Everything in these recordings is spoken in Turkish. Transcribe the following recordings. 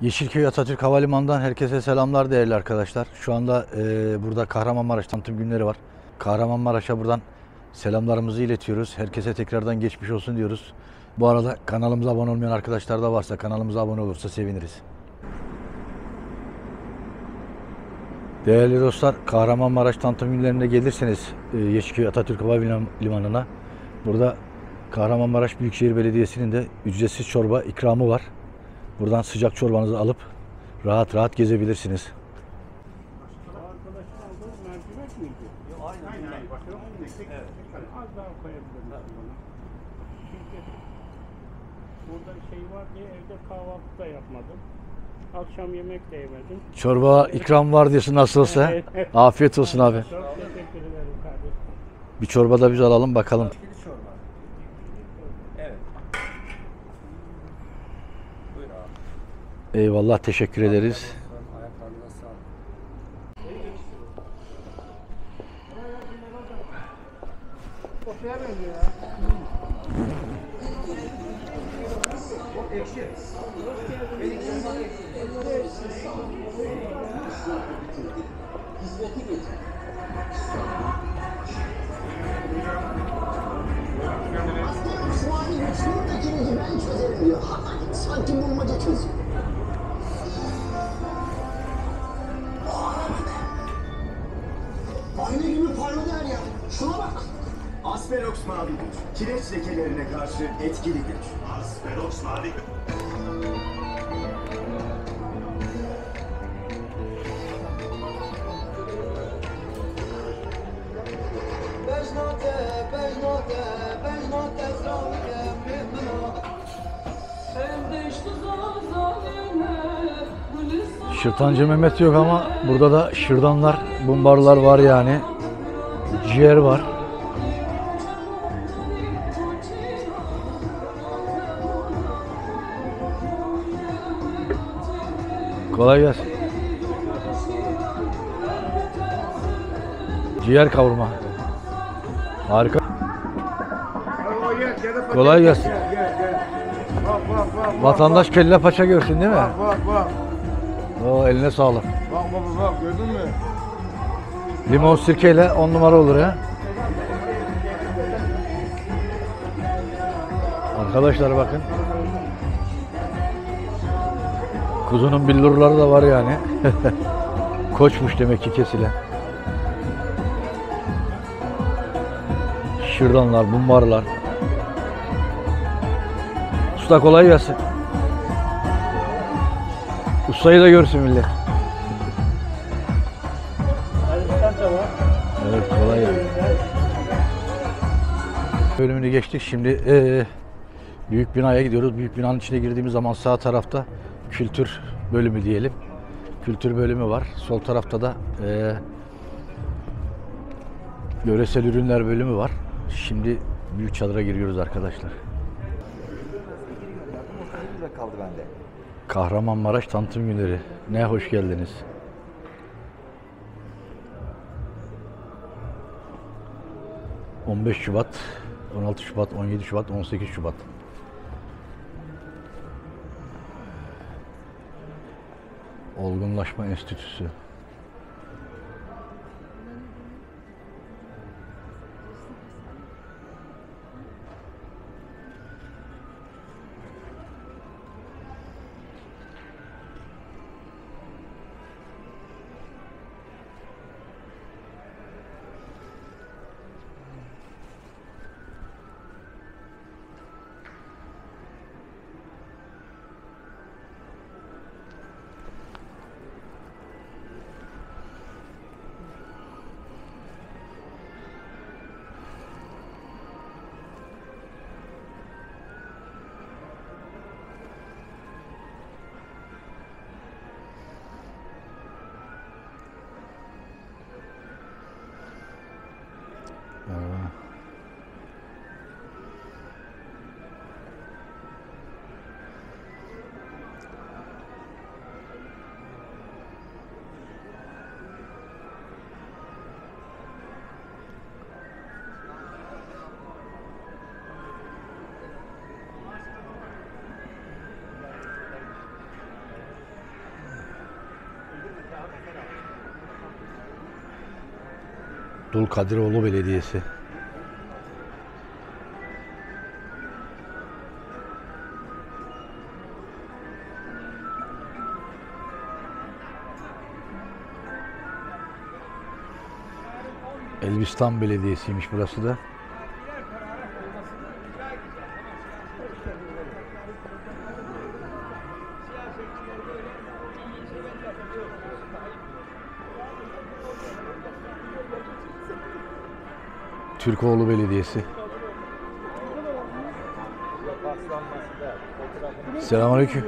Yeşilköy Atatürk Havalimanı'ndan herkese selamlar değerli arkadaşlar. Şu anda e, burada Kahramanmaraş tanıtım günleri var. Kahramanmaraş'a buradan selamlarımızı iletiyoruz. Herkese tekrardan geçmiş olsun diyoruz. Bu arada kanalımıza abone olmayan arkadaşlar da varsa kanalımıza abone olursa seviniriz. Değerli dostlar, Kahramanmaraş tanıtım günlerine gelirseniz e, Yeşilköy Atatürk Havalimanı'na burada Kahramanmaraş Büyükşehir Belediyesi'nin de ücretsiz çorba ikramı var. Buradan sıcak çorbanızı alıp rahat rahat gezebilirsiniz. Burada şey var diye evde kahvaltı da yapmadım. Akşam yemek de yemedim. Çorba ikram var diyorsun nasıl olsa. Evet, evet. Afiyet olsun abi. Çok teşekkür ederim kardeşim. Bir çorba da biz alalım bakalım. Çorba. Evet. Buyur abi. Eyvallah teşekkür ederiz. Ayaklarına Şırtancı Mehmet yok ama burada da şırdanlar, bumbarlar var yani. Ciğer var. Kolay gelsin. Ciğer kavurma. Harika. Kolay gelsin. Vatandaş kelle paça görsün değil mi? O eline sağlık. Bak bak bak gördün mü? Limon sirkeyle on numara olur ya. Arkadaşlar bakın. Kuzunun billurları da var yani. Koçmuş demek ki kesilen. Şırdanlar, bumbarlar. Usta kolay gelsin. Ustayı da görsün millet. Evet kolay gelsin. Bölümünü geçtik. Şimdi eee, büyük binaya gidiyoruz. Büyük binanın içine girdiğimiz zaman sağ tarafta kültür bölümü diyelim. Kültür bölümü var. Sol tarafta da eee yöresel ürünler bölümü var. Şimdi büyük çadıra giriyoruz arkadaşlar. Kaldı bende. Kahramanmaraş Tanıtım Günleri. Ne hoş geldiniz. ...15 Şubat, 16 Şubat, 17 Şubat, 18 Şubat. Olgunlaşma Enstitüsü. Abdülkadiroğlu Belediyesi. Elbistan Belediyesi'ymiş burası da. Türkoğlu Belediyesi. Selamünaleyküm.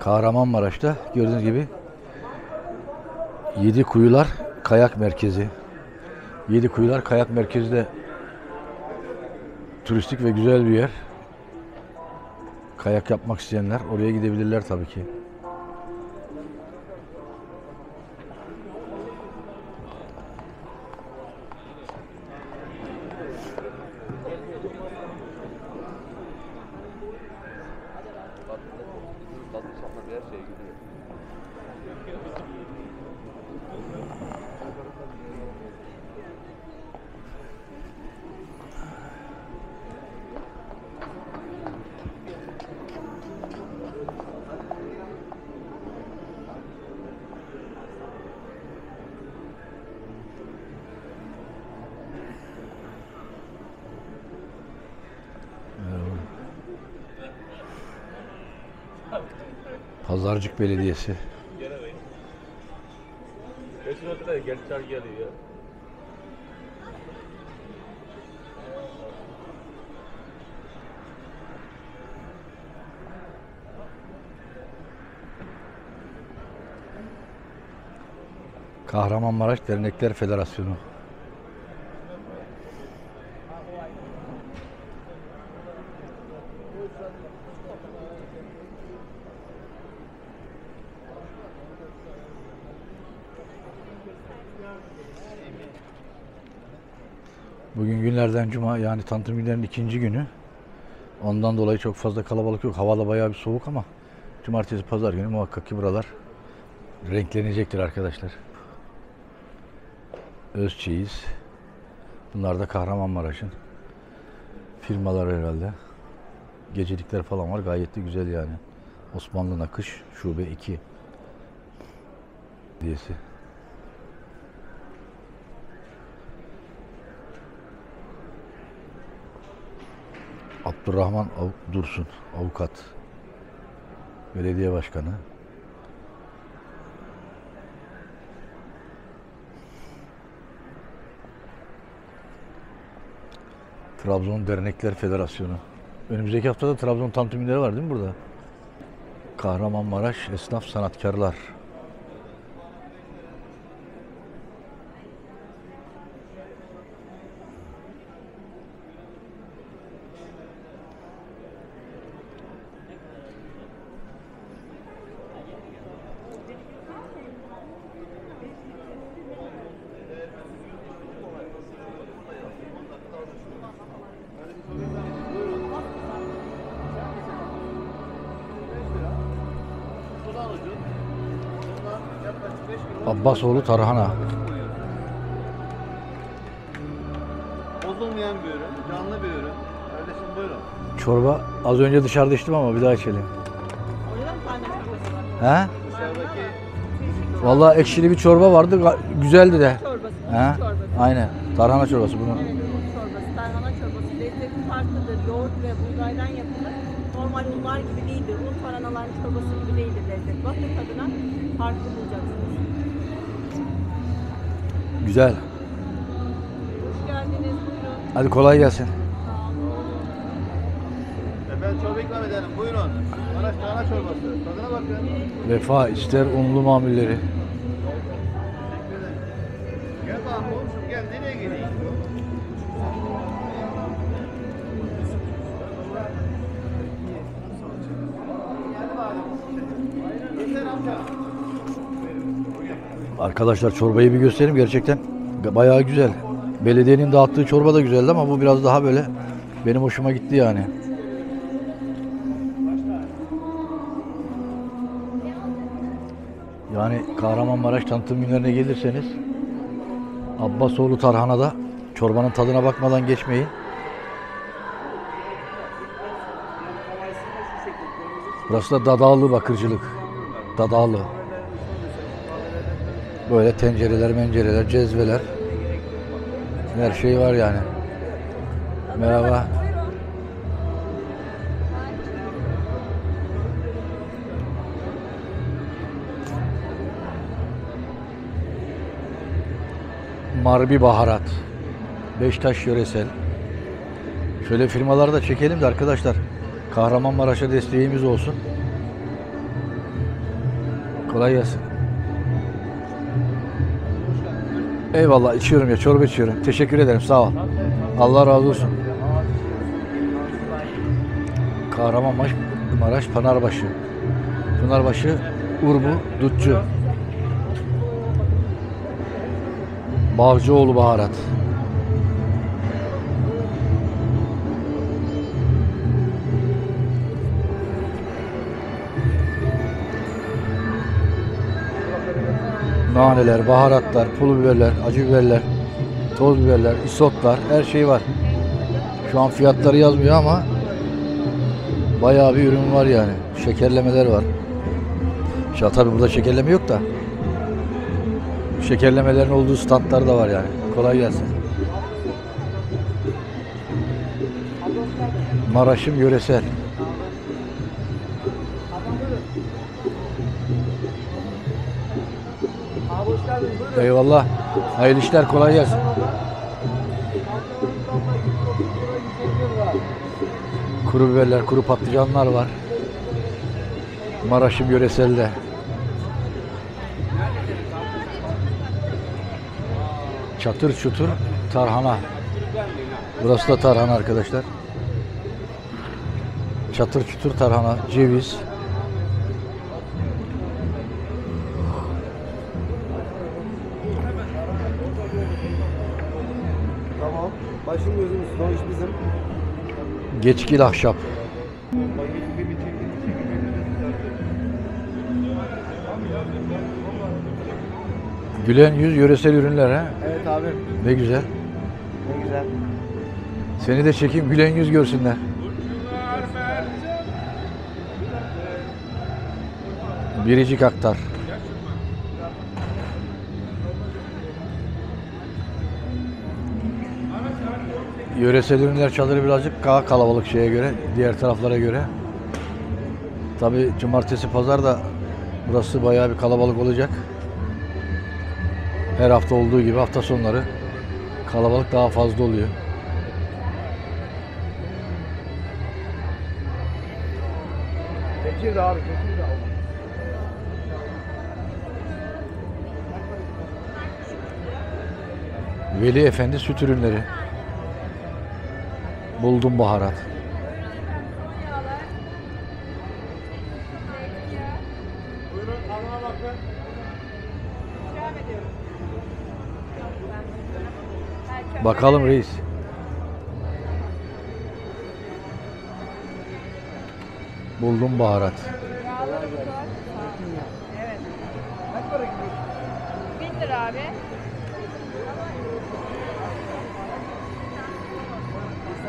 Kahramanmaraş'ta gördüğünüz gibi Yedi Kuyular Kayak Merkezi. Yedi Kuyular Kayak Merkezi de turistik ve güzel bir yer. Kayak yapmak isteyenler oraya gidebilirler tabii ki. Şapka her Pazarcık Belediyesi. Gençler geliyor. Kahramanmaraş Dernekler Federasyonu. Günlerden cuma yani tanıtım günlerinin ikinci günü. Ondan dolayı çok fazla kalabalık yok. Hava da bayağı bir soğuk ama cumartesi pazar günü muhakkak ki buralar renklenecektir arkadaşlar. Özçeyiz. Bunlar da Kahramanmaraş'ın firmaları herhalde. Gecelikler falan var. Gayet de güzel yani. Osmanlı Nakış Şube 2 diyesi. Abdurrahman Av- Dursun, avukat. Belediye başkanı. Trabzon Dernekler Federasyonu. Önümüzdeki haftada Trabzon günleri var değil mi burada? Kahramanmaraş Esnaf Sanatkarlar. Abbasoğlu Tarhana. Bozulmayan bir ürün, canlı bir ürün. Kardeşim buyurun. Çorba az önce dışarıda içtim ama bir daha içelim. He? Vallahi ekşili bir çorba vardı. Güzeldi de. çorbası. He? Çorbası. Aynen. Tarhana çorbası bunu. Evet, çorbası, tarhana çorbası. Lezzeti farklıdır. Yoğurt ve buğdaydan yapılır. Normal unlar gibi değildir. Un tarhanaların çorbası gibi değildir lezzet. Bakın tadına farklı Güzel. Hoş geldiniz. Buyurun. Hadi kolay gelsin. efendim çorba ikram edelim. Buyurun. Maraş lahana çorbası. Tadına bakın. Vefa ister unlu mamulleri. Arkadaşlar çorbayı bir göstereyim. Gerçekten bayağı güzel. Belediyenin dağıttığı çorba da güzeldi ama bu biraz daha böyle benim hoşuma gitti yani. Yani Kahramanmaraş tanıtım günlerine gelirseniz Abbasoğlu Tarhana'da çorbanın tadına bakmadan geçmeyin. Burası da Dadağlı Bakırcılık. Dadağlı. Böyle tencereler, mencereler, cezveler. Her şey var yani. Merhaba. Marbi baharat. Beştaş yöresel. Şöyle firmaları da çekelim de arkadaşlar. Kahramanmaraş'a desteğimiz olsun. Kolay gelsin. Eyvallah içiyorum ya çorba içiyorum. Teşekkür ederim sağ ol. Allah razı olsun. Kahramanmaraş, Maraş, Pınarbaşı. Pınarbaşı, Urbu, Dutçu. Bağcıoğlu baharat. Naneler, baharatlar, pul biberler, acı biberler, toz biberler, isotlar, her şey var. Şu an fiyatları yazmıyor ama bayağı bir ürün var yani. Şekerlemeler var. Ya tabii burada şekerleme yok da. Şekerlemelerin olduğu standlar da var yani. Kolay gelsin. Maraş'ım yöresel. Eyvallah. Hayırlı işler kolay gelsin. Kuru biberler, kuru patlıcanlar var. Maraş'ım yöreselde. Çatır çutur tarhana. Burası da tarhana arkadaşlar. Çatır çutur tarhana, ceviz. Başım gözüm üstüne o iş bizim. Geçkil ahşap. Gülen yüz yöresel ürünler ha. Evet abi. Ne güzel. Ne güzel. Seni de çekeyim gülen yüz görsünler. Biricik aktar. Yöresel ürünler çadırı birazcık daha kalabalık şeye göre, diğer taraflara göre. Tabi cumartesi pazar da burası bayağı bir kalabalık olacak. Her hafta olduğu gibi hafta sonları kalabalık daha fazla oluyor. Tekir de abi, tekir de abi. Veli Efendi süt ürünleri. Buldum baharat. Bakalım reis. Buldum baharat. Bin lira abi.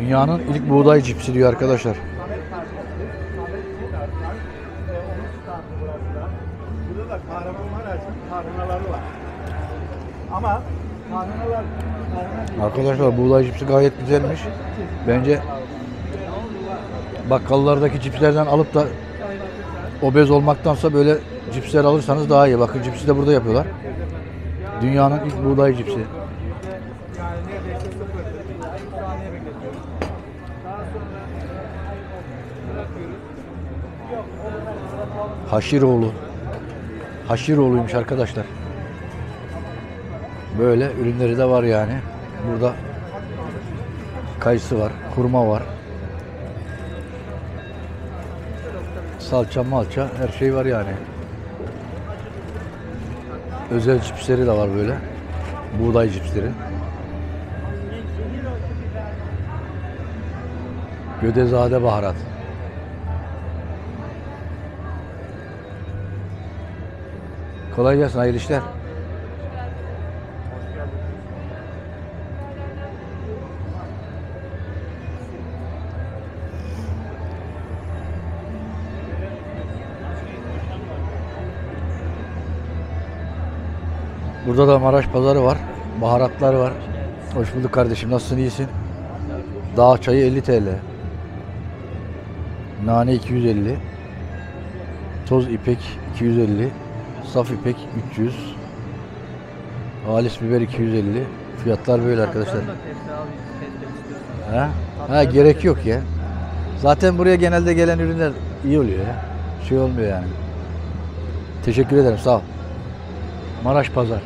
Dünyanın ilk buğday cipsi diyor arkadaşlar. Arkadaşlar buğday cipsi gayet güzelmiş. Bence bakkallardaki cipslerden alıp da obez olmaktansa böyle cipsler alırsanız daha iyi. Bakın cipsi de burada yapıyorlar. Dünyanın ilk buğday cipsi. Haşiroğlu. Haşiroğlu'ymuş arkadaşlar. Böyle ürünleri de var yani. Burada kayısı var, kurma var. Salça, malça her şey var yani. Özel cipsleri de var böyle. Buğday cipsleri. Gödezade baharat. Kolay gelsin, hayırlı işler. Burada da Maraş pazarı var. Baharatlar var. Hoş bulduk kardeşim. Nasılsın? iyisin? Dağ çayı 50 TL. Nane 250. Toz ipek 250. Saf ipek 300. Halis biber 250. Fiyatlar böyle arkadaşlar. Ha? Ha gerek yok ya. Zaten buraya genelde gelen ürünler iyi oluyor ya. Şey olmuyor yani. Teşekkür ederim sağ ol. Maraş Pazar.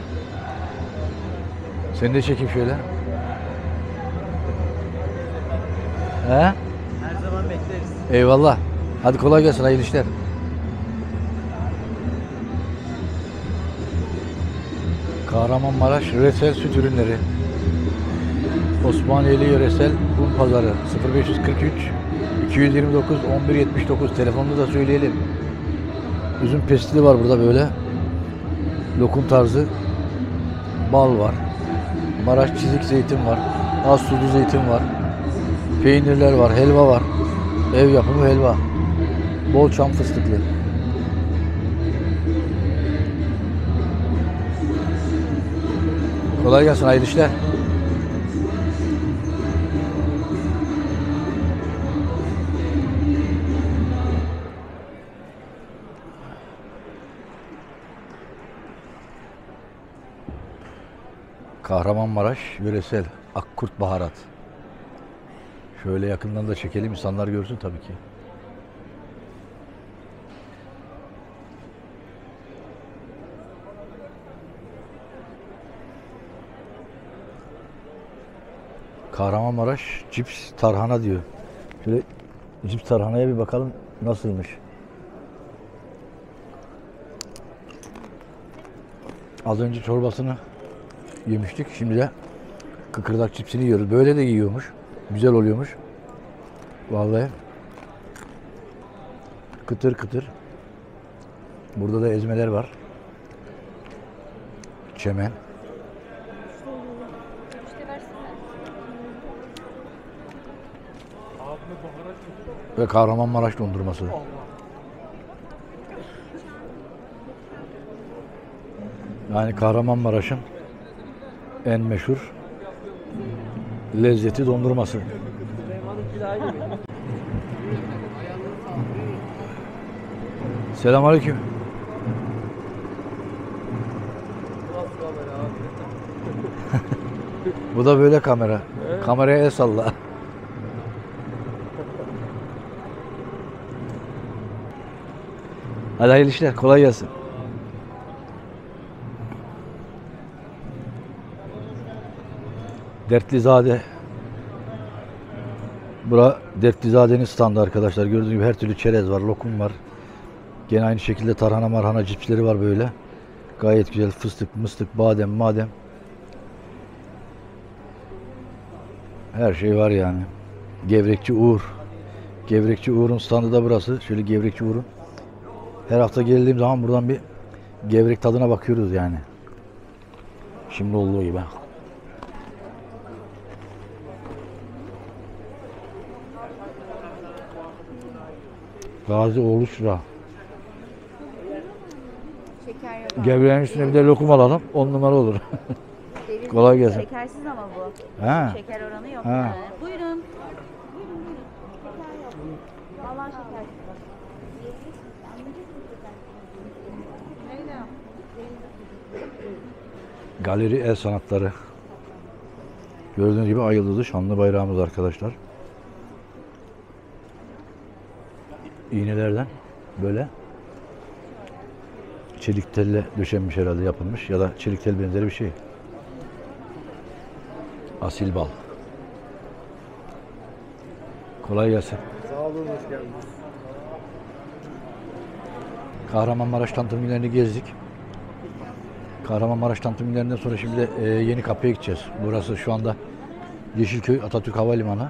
Seni de çekeyim şöyle. He? Her zaman bekleriz. Eyvallah. Hadi kolay gelsin hayırlı işler. Kahramanmaraş Resel Süt Ürünleri. Osmaniyeli Yöresel Un Pazarı 0543 229 1179 telefonunu da söyleyelim. Üzüm pestili var burada böyle. Lokum tarzı. Bal var. Maraş çizik zeytin var. Az sulu zeytin var. Peynirler var, helva var. Ev yapımı helva. Bol çam fıstıklı. Kolay gelsin, hayırlı işler. Kahramanmaraş yöresel akkurt baharat. Şöyle yakından da çekelim insanlar görsün tabii ki. Kahramanmaraş cips tarhana diyor. Şöyle cips tarhanaya bir bakalım nasılmış. Az önce çorbasını yemiştik. Şimdi de kıkırdak cipsini yiyoruz. Böyle de yiyormuş. Güzel oluyormuş. Vallahi. Kıtır kıtır. Burada da ezmeler var. Çemen. Ve Kahramanmaraş dondurması. Yani Kahramanmaraş'ın en meşhur lezzeti dondurması. Selamünaleyküm. Bu da böyle kamera. Kameraya el salla. Hadi hayırlı işler. Kolay gelsin. Dertlizade. Bura Dertlizade'nin standı arkadaşlar. Gördüğünüz gibi her türlü çerez var, lokum var. Gene aynı şekilde tarhana marhana cipsleri var böyle. Gayet güzel fıstık, mıstık, badem, madem. Her şey var yani. Gevrekçi Uğur. Gevrekçi Uğur'un standı da burası. Şöyle Gevrekçi Uğur'un. Her hafta geldiğim zaman buradan bir gevrek tadına bakıyoruz yani. Şimdi olduğu gibi. Gazi oğlu şura. Şeker yok. Gevreğin üstüne bir de lokum alalım. On numara olur. Kolay gelsin. Şekersiz ama bu. Ha. Şeker oranı yok. Ha. yani. Buyurun. Buyurun buyurun. Şeker yok. Vallahi şekersiz bak. Neydi? Galeri El Sanatları. Gördüğünüz gibi ay yıldızı şanlı bayrağımız arkadaşlar. İğnelerden böyle çelik telle döşenmiş herhalde yapılmış ya da çelik tel benzeri bir şey. Asil bal. Kolay gelsin. Sağ olun, hoş geldiniz. Kahramanmaraş tanıtım gezdik. Kahramanmaraş tanıtım illerinden sonra şimdi e, yeni kapıya gideceğiz. Burası şu anda Yeşilköy Atatürk Havalimanı.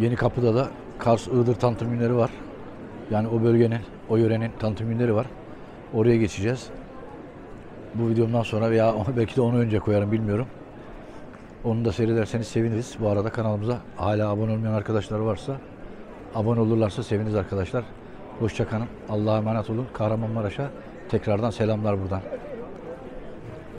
Yeni kapıda da Kars Iğdır tanıtım illeri var. Yani o bölgenin, o yörenin tanıtım illeri var. Oraya geçeceğiz. Bu videomdan sonra veya belki de onu önce koyarım bilmiyorum. Onu da seyrederseniz seviniriz. Bu arada kanalımıza hala abone olmayan arkadaşlar varsa abone olurlarsa seviniriz arkadaşlar. Hoşçakalın. Allah'a emanet olun. Kahramanmaraş'a tekrardan selamlar buradan.